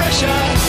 pressure.